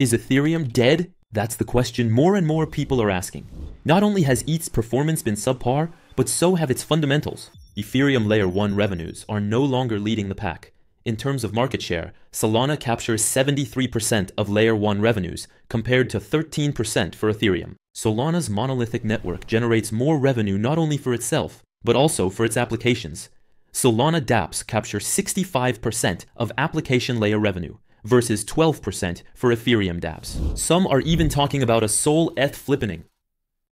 Is Ethereum dead? That's the question more and more people are asking. Not only has ETH's performance been subpar, but so have its fundamentals. Ethereum Layer 1 revenues are no longer leading the pack. In terms of market share, Solana captures 73% of Layer 1 revenues, compared to 13% for Ethereum. Solana's monolithic network generates more revenue not only for itself, but also for its applications. Solana dApps capture 65% of application layer revenue, versus 12% for Ethereum dApps. Some are even talking about a Sol ETH flippening.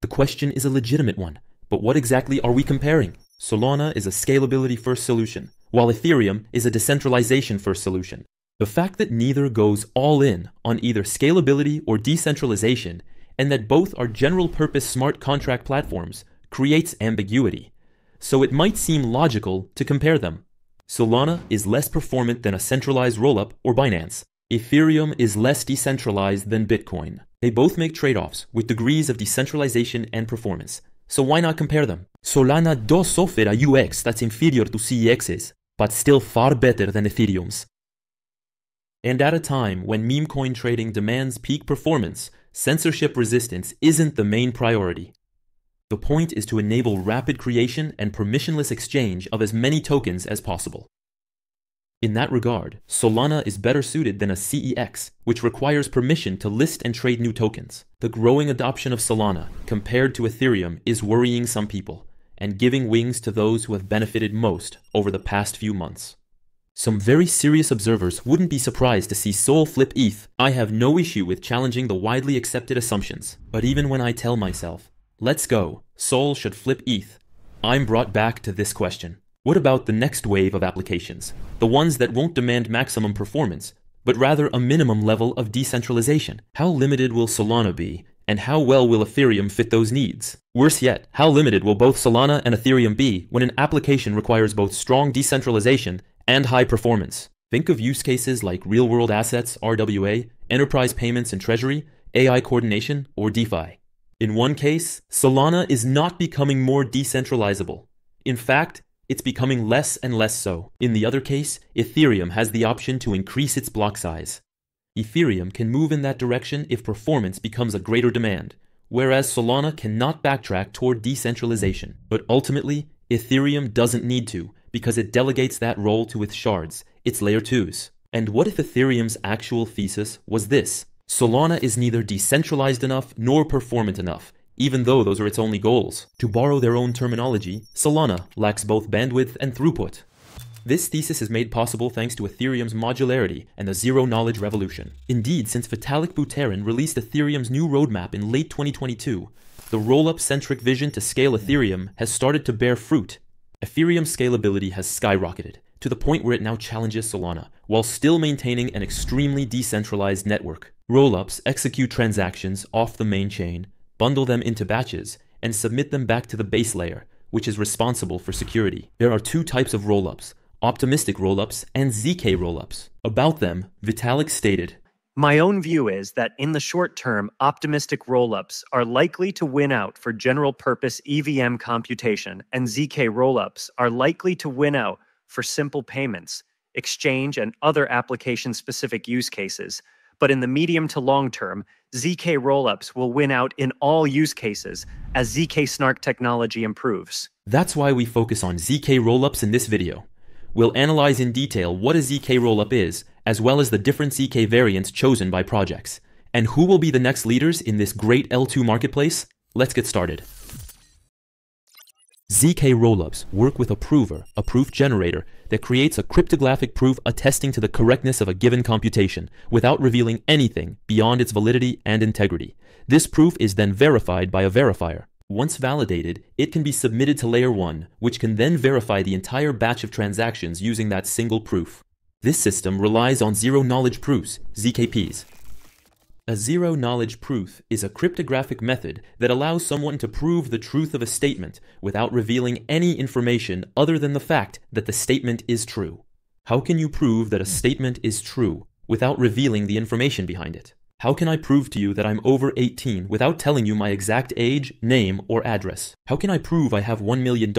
The question is a legitimate one, but what exactly are we comparing? Solana is a scalability first solution, while Ethereum is a decentralization first solution. The fact that neither goes all in on either scalability or decentralization, and that both are general purpose smart contract platforms, creates ambiguity. So it might seem logical to compare them. Solana is less performant than a centralized rollup or Binance. Ethereum is less decentralized than Bitcoin. They both make trade offs with degrees of decentralization and performance. So why not compare them? Solana does offer a UX that's inferior to CEX's, but still far better than Ethereum's. And at a time when meme coin trading demands peak performance, censorship resistance isn't the main priority. The point is to enable rapid creation and permissionless exchange of as many tokens as possible. In that regard, Solana is better suited than a CEX, which requires permission to list and trade new tokens. The growing adoption of Solana, compared to Ethereum, is worrying some people, and giving wings to those who have benefited most over the past few months. Some very serious observers wouldn't be surprised to see Sol flip ETH. I have no issue with challenging the widely accepted assumptions, but even when I tell myself, let's go, Sol should flip ETH, I'm brought back to this question. What about the next wave of applications? The ones that won't demand maximum performance, but rather a minimum level of decentralization? How limited will Solana be, and how well will Ethereum fit those needs? Worse yet, how limited will both Solana and Ethereum be when an application requires both strong decentralization and high performance? Think of use cases like real world assets, RWA, enterprise payments and treasury, AI coordination, or DeFi. In one case, Solana is not becoming more decentralizable. In fact, it's becoming less and less so. In the other case, Ethereum has the option to increase its block size. Ethereum can move in that direction if performance becomes a greater demand, whereas Solana cannot backtrack toward decentralization. But ultimately, Ethereum doesn't need to, because it delegates that role to its shards, its layer 2s. And what if Ethereum's actual thesis was this? Solana is neither decentralized enough nor performant enough, even though those are its only goals. To borrow their own terminology, Solana lacks both bandwidth and throughput. This thesis is made possible thanks to Ethereum's modularity and the zero knowledge revolution. Indeed, since Vitalik Buterin released Ethereum's new roadmap in late 2022, the roll-up centric vision to scale Ethereum has started to bear fruit. Ethereum scalability has skyrocketed to the point where it now challenges Solana, while still maintaining an extremely decentralized network. Rollups execute transactions off the main chain, bundle them into batches, and submit them back to the base layer, which is responsible for security. There are two types of rollups optimistic rollups and ZK rollups. About them, Vitalik stated My own view is that in the short term, optimistic rollups are likely to win out for general purpose EVM computation, and ZK rollups are likely to win out for simple payments, exchange, and other application specific use cases. But in the medium to long term, ZK rollups will win out in all use cases as ZK Snark technology improves. That's why we focus on ZK rollups in this video. We'll analyze in detail what a ZK rollup is, as well as the different ZK variants chosen by projects. And who will be the next leaders in this great L2 marketplace? Let's get started. ZK rollups work with a prover, a proof generator, that creates a cryptographic proof attesting to the correctness of a given computation without revealing anything beyond its validity and integrity. This proof is then verified by a verifier. Once validated, it can be submitted to Layer 1, which can then verify the entire batch of transactions using that single proof. This system relies on zero knowledge proofs, ZKPs, a zero knowledge proof is a cryptographic method that allows someone to prove the truth of a statement without revealing any information other than the fact that the statement is true. How can you prove that a statement is true without revealing the information behind it? How can I prove to you that I'm over 18 without telling you my exact age, name, or address? How can I prove I have $1 million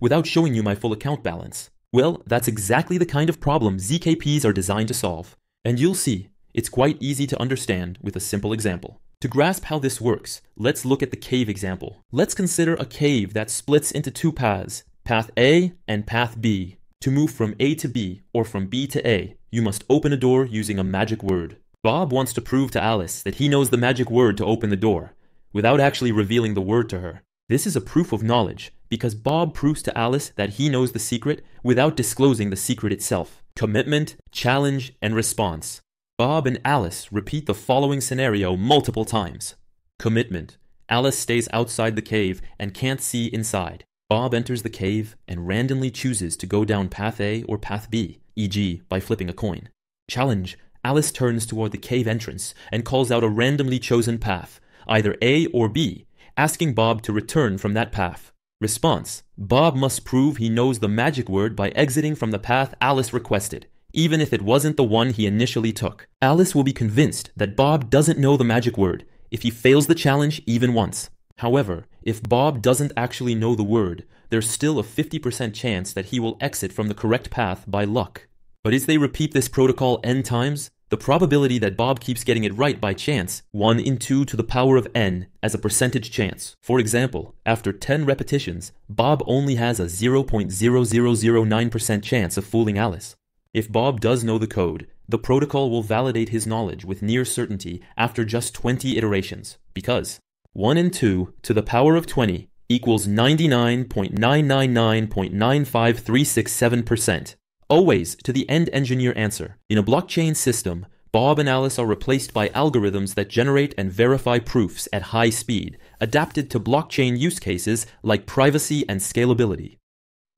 without showing you my full account balance? Well, that's exactly the kind of problem ZKPs are designed to solve. And you'll see, It's quite easy to understand with a simple example. To grasp how this works, let's look at the cave example. Let's consider a cave that splits into two paths, path A and path B. To move from A to B or from B to A, you must open a door using a magic word. Bob wants to prove to Alice that he knows the magic word to open the door, without actually revealing the word to her. This is a proof of knowledge because Bob proves to Alice that he knows the secret without disclosing the secret itself. Commitment, challenge, and response. Bob and Alice repeat the following scenario multiple times. Commitment. Alice stays outside the cave and can't see inside. Bob enters the cave and randomly chooses to go down path A or path B, e.g., by flipping a coin. Challenge. Alice turns toward the cave entrance and calls out a randomly chosen path, either A or B, asking Bob to return from that path. Response Bob must prove he knows the magic word by exiting from the path Alice requested, even if it wasn't the one he initially took. Alice will be convinced that Bob doesn't know the magic word if he fails the challenge even once. However, if Bob doesn't actually know the word, there's still a 50% chance that he will exit from the correct path by luck. But as they repeat this protocol n times, the probability that Bob keeps getting it right by chance, 1 in 2 to the power of n, as a percentage chance. For example, after 10 repetitions, Bob only has a 0.0009% chance of fooling Alice. If Bob does know the code, the protocol will validate his knowledge with near certainty after just 20 iterations, because 1 and 2 to the power of 20 equals 99.999.95367%. Always to the end engineer answer. In a blockchain system, Bob and Alice are replaced by algorithms that generate and verify proofs at high speed, adapted to blockchain use cases like privacy and scalability.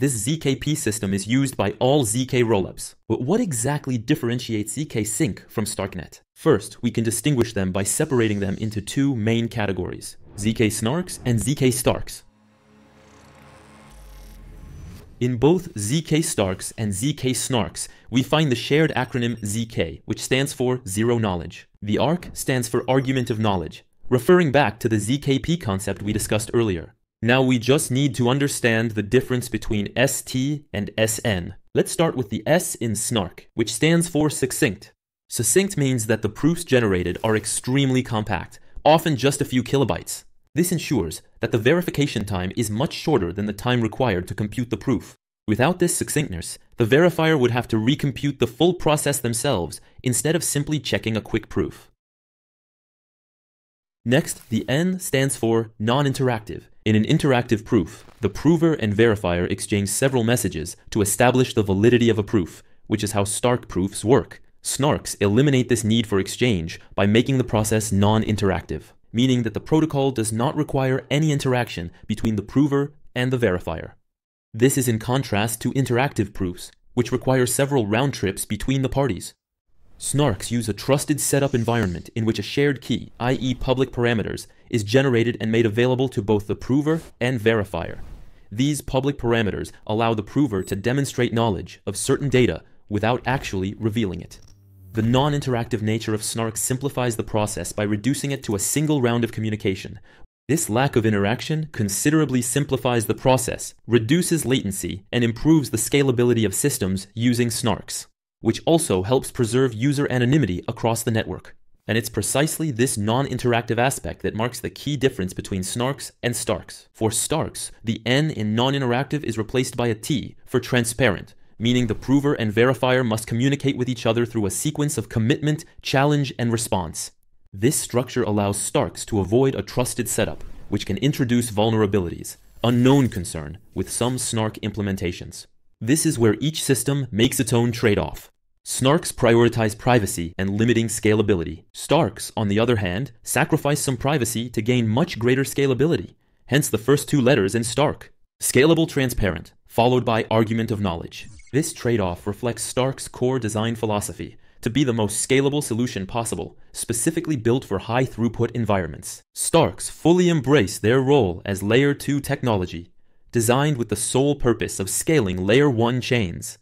This ZKP system is used by all ZK rollups. But what exactly differentiates ZK Sync from StarkNet? First, we can distinguish them by separating them into two main categories ZK Snarks and ZK Starks. In both ZK Starks and ZK Snarks, we find the shared acronym ZK, which stands for Zero Knowledge. The ARK stands for Argument of Knowledge, referring back to the ZKP concept we discussed earlier. Now we just need to understand the difference between ST and SN. Let's start with the S in SNARK, which stands for succinct. Succinct means that the proofs generated are extremely compact, often just a few kilobytes. This ensures that the verification time is much shorter than the time required to compute the proof. Without this succinctness, the verifier would have to recompute the full process themselves instead of simply checking a quick proof. Next, the N stands for non-interactive. In an interactive proof, the prover and verifier exchange several messages to establish the validity of a proof, which is how Stark proofs work. Snarks eliminate this need for exchange by making the process non-interactive meaning that the protocol does not require any interaction between the prover and the verifier. This is in contrast to interactive proofs, which require several round trips between the parties. Snarks use a trusted setup environment in which a shared key, i.e., public parameters, is generated and made available to both the prover and verifier. These public parameters allow the prover to demonstrate knowledge of certain data without actually revealing it. The non-interactive nature of Snark simplifies the process by reducing it to a single round of communication. This lack of interaction considerably simplifies the process, reduces latency, and improves the scalability of systems using Snarks, which also helps preserve user anonymity across the network. And it's precisely this non-interactive aspect that marks the key difference between Snarks and Starks. For Starks, the N in non-interactive is replaced by a T for transparent, meaning the prover and verifier must communicate with each other through a sequence of commitment, challenge, and response. This structure allows Starks to avoid a trusted setup, which can introduce vulnerabilities, a known concern with some Snark implementations. This is where each system makes its own trade off. Snarks prioritize privacy and limiting scalability. Starks, on the other hand, sacrifice some privacy to gain much greater scalability, hence the first two letters in Stark. Scalable transparent, followed by argument of knowledge. This trade off reflects Stark's core design philosophy to be the most scalable solution possible, specifically built for high throughput environments. Starks fully embrace their role as Layer 2 technology, designed with the sole purpose of scaling Layer 1 chains.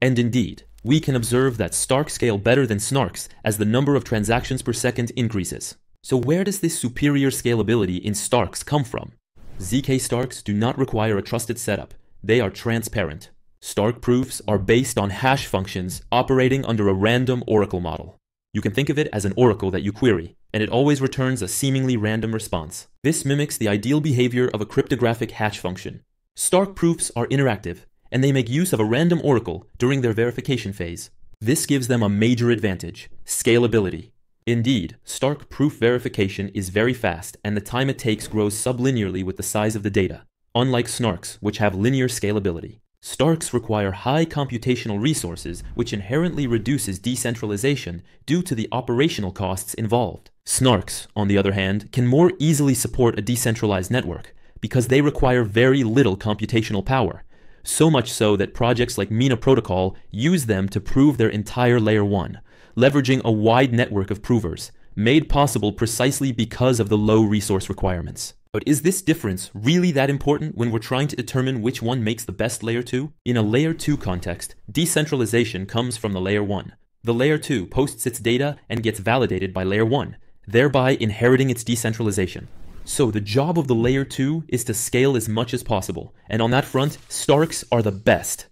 And indeed, we can observe that Stark scale better than Snarks as the number of transactions per second increases. So, where does this superior scalability in Starks come from? ZK Starks do not require a trusted setup, they are transparent. Stark proofs are based on hash functions operating under a random oracle model. You can think of it as an oracle that you query, and it always returns a seemingly random response. This mimics the ideal behavior of a cryptographic hash function. Stark proofs are interactive, and they make use of a random oracle during their verification phase. This gives them a major advantage scalability. Indeed, Stark proof verification is very fast, and the time it takes grows sublinearly with the size of the data, unlike SNARKs, which have linear scalability. Starks require high computational resources, which inherently reduces decentralization due to the operational costs involved. Snarks, on the other hand, can more easily support a decentralized network because they require very little computational power, so much so that projects like Mina Protocol use them to prove their entire Layer 1, leveraging a wide network of provers, made possible precisely because of the low resource requirements. But is this difference really that important when we're trying to determine which one makes the best layer 2? In a layer 2 context, decentralization comes from the layer 1. The layer 2 posts its data and gets validated by layer 1, thereby inheriting its decentralization. So the job of the layer 2 is to scale as much as possible, and on that front, Starks are the best.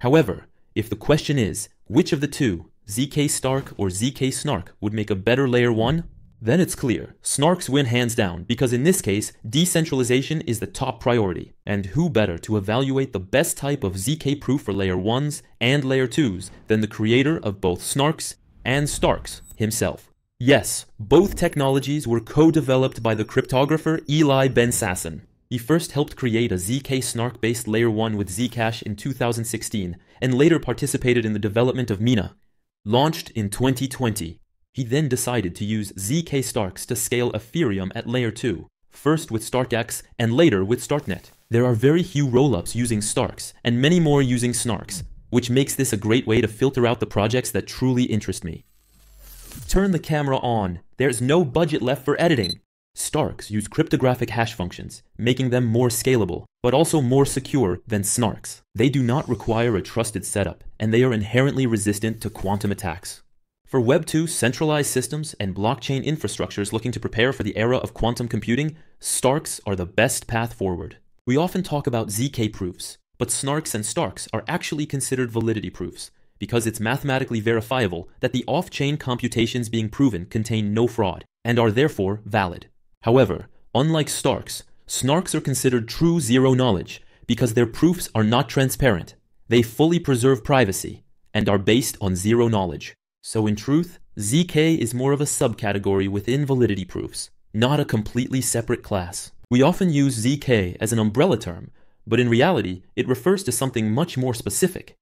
However, if the question is, which of the two, ZK Stark or ZK Snark, would make a better layer 1, then it's clear. Snarks win hands down because in this case, decentralization is the top priority. And who better to evaluate the best type of ZK proof for layer 1s and layer 2s than the creator of both Snarks and Starks himself? Yes, both technologies were co-developed by the cryptographer Eli Ben Sasson. He first helped create a ZK Snark based layer 1 with Zcash in 2016 and later participated in the development of Mina. Launched in 2020, he then decided to use ZK Starks to scale Ethereum at layer 2, first with StarkEx and later with StarkNet. There are very few rollups using Starks and many more using Snarks, which makes this a great way to filter out the projects that truly interest me. Turn the camera on. There's no budget left for editing. Starks use cryptographic hash functions, making them more scalable, but also more secure than Snarks. They do not require a trusted setup, and they are inherently resistant to quantum attacks. For Web 2 centralized systems and blockchain infrastructures looking to prepare for the era of quantum computing, Starks are the best path forward. We often talk about ZK proofs, but Snarks and Starks are actually considered validity proofs, because it's mathematically verifiable that the off chain computations being proven contain no fraud and are therefore valid. However, unlike Starks, Snarks are considered true zero knowledge because their proofs are not transparent, they fully preserve privacy, and are based on zero knowledge. So, in truth, ZK is more of a subcategory within validity proofs, not a completely separate class. We often use ZK as an umbrella term, but in reality, it refers to something much more specific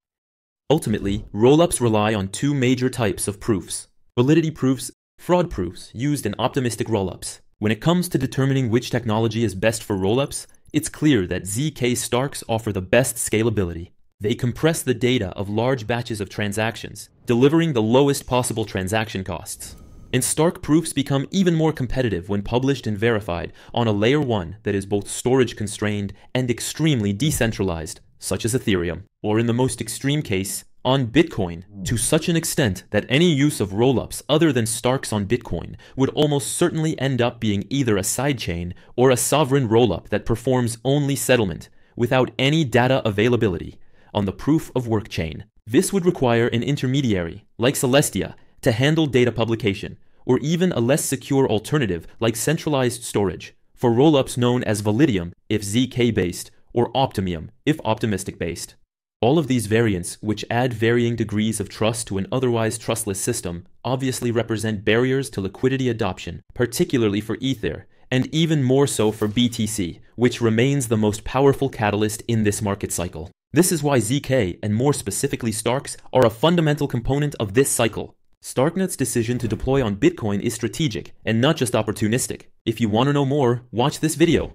Ultimately, rollups rely on two major types of proofs validity proofs, fraud proofs used in optimistic rollups. When it comes to determining which technology is best for rollups, it's clear that ZK Starks offer the best scalability. They compress the data of large batches of transactions, delivering the lowest possible transaction costs. And Stark proofs become even more competitive when published and verified on a layer 1 that is both storage constrained and extremely decentralized, such as Ethereum, or in the most extreme case, on Bitcoin, to such an extent that any use of rollups other than Starks on Bitcoin would almost certainly end up being either a sidechain or a sovereign rollup that performs only settlement without any data availability on the proof of work chain. This would require an intermediary, like Celestia, to handle data publication, or even a less secure alternative like centralized storage, for rollups known as Validium if ZK based or Optimium, if optimistic based. All of these variants, which add varying degrees of trust to an otherwise trustless system, obviously represent barriers to liquidity adoption, particularly for Ether, and even more so for BTC, which remains the most powerful catalyst in this market cycle. This is why ZK, and more specifically Starks, are a fundamental component of this cycle. Starknet's decision to deploy on Bitcoin is strategic and not just opportunistic. If you want to know more, watch this video.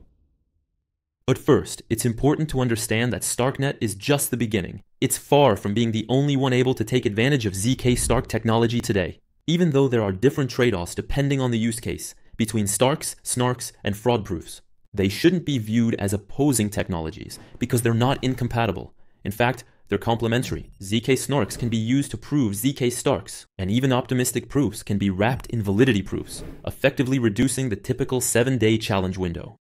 But first, it's important to understand that StarkNet is just the beginning. It's far from being the only one able to take advantage of ZK Stark technology today, even though there are different trade offs depending on the use case between Starks, Snarks, and fraud proofs. They shouldn't be viewed as opposing technologies because they're not incompatible. In fact, they're complementary. ZK Snarks can be used to prove ZK Starks, and even optimistic proofs can be wrapped in validity proofs, effectively reducing the typical 7 day challenge window.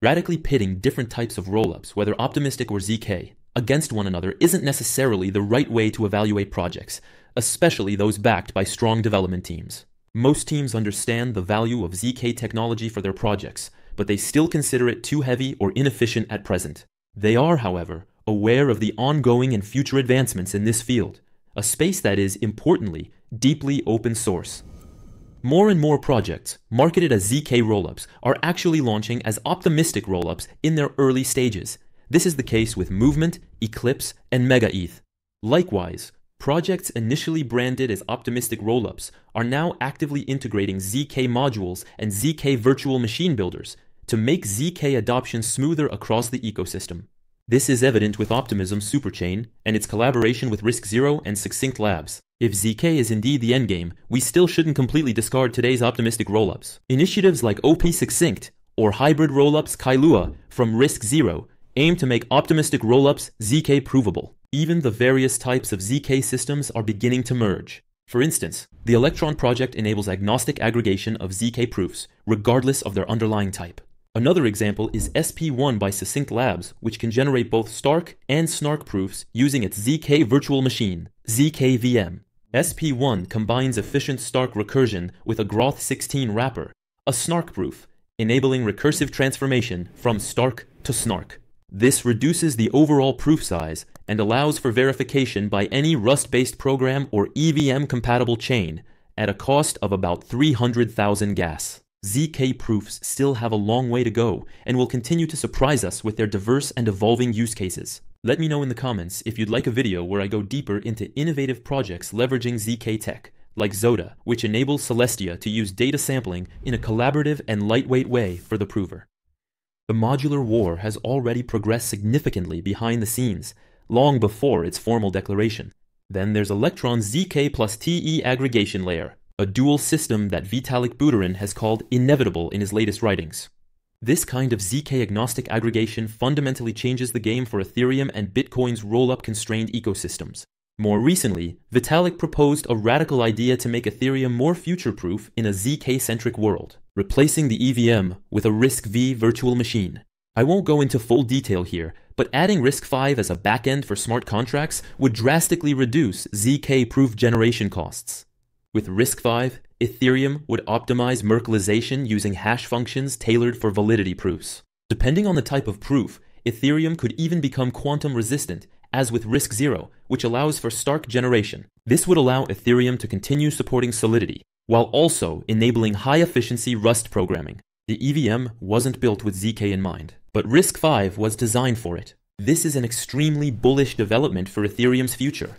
Radically pitting different types of rollups, whether optimistic or ZK, against one another isn't necessarily the right way to evaluate projects, especially those backed by strong development teams. Most teams understand the value of ZK technology for their projects, but they still consider it too heavy or inefficient at present. They are, however, aware of the ongoing and future advancements in this field, a space that is, importantly, deeply open source. More and more projects, marketed as ZK rollups, are actually launching as optimistic rollups in their early stages. This is the case with Movement, Eclipse, and MegaETH. Likewise, projects initially branded as optimistic rollups are now actively integrating ZK modules and ZK virtual machine builders to make ZK adoption smoother across the ecosystem. This is evident with Optimism Superchain and its collaboration with RISC Zero and Succinct Labs. If ZK is indeed the endgame, we still shouldn't completely discard today's optimistic rollups. Initiatives like OP Succinct or hybrid rollups Kailua from RISC Zero aim to make optimistic rollups ZK provable. Even the various types of ZK systems are beginning to merge. For instance, the Electron project enables agnostic aggregation of ZK proofs, regardless of their underlying type. Another example is SP1 by Succinct Labs, which can generate both Stark and Snark proofs using its ZK virtual machine, ZKVM. SP1 combines efficient Stark recursion with a Groth16 wrapper, a Snark proof, enabling recursive transformation from Stark to Snark. This reduces the overall proof size and allows for verification by any Rust-based program or EVM-compatible chain at a cost of about 300,000 gas. ZK proofs still have a long way to go and will continue to surprise us with their diverse and evolving use cases. Let me know in the comments if you'd like a video where I go deeper into innovative projects leveraging ZK tech, like Zoda, which enables Celestia to use data sampling in a collaborative and lightweight way for the prover. The modular war has already progressed significantly behind the scenes, long before its formal declaration. Then there's Electron's ZK plus TE aggregation layer, a dual system that Vitalik Buterin has called inevitable in his latest writings. This kind of ZK agnostic aggregation fundamentally changes the game for Ethereum and Bitcoin's roll up constrained ecosystems. More recently, Vitalik proposed a radical idea to make Ethereum more future proof in a ZK centric world, replacing the EVM with a RISC-V virtual machine. I won't go into full detail here, but adding RISC-V as a backend for smart contracts would drastically reduce ZK proof generation costs. With RISC-V, Ethereum would optimize Merkleization using hash functions tailored for validity proofs. Depending on the type of proof, Ethereum could even become quantum resistant, as with RISC-0, which allows for Stark generation. This would allow Ethereum to continue supporting Solidity, while also enabling high efficiency Rust programming. The EVM wasn't built with ZK in mind, but RISC-V was designed for it. This is an extremely bullish development for Ethereum's future.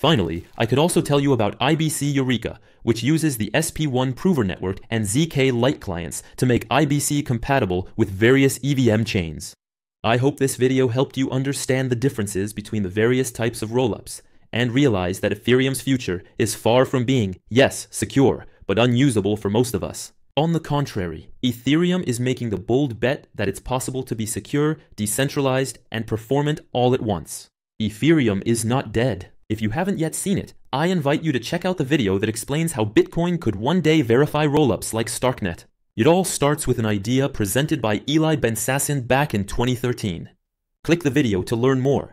Finally, I could also tell you about IBC Eureka, which uses the SP1 Prover network and ZK light clients to make IBC compatible with various EVM chains. I hope this video helped you understand the differences between the various types of rollups and realize that Ethereum's future is far from being, yes, secure, but unusable for most of us. On the contrary, Ethereum is making the bold bet that it's possible to be secure, decentralized, and performant all at once. Ethereum is not dead. If you haven't yet seen it, I invite you to check out the video that explains how Bitcoin could one day verify rollups like Starknet. It all starts with an idea presented by Eli Ben Sasson back in 2013. Click the video to learn more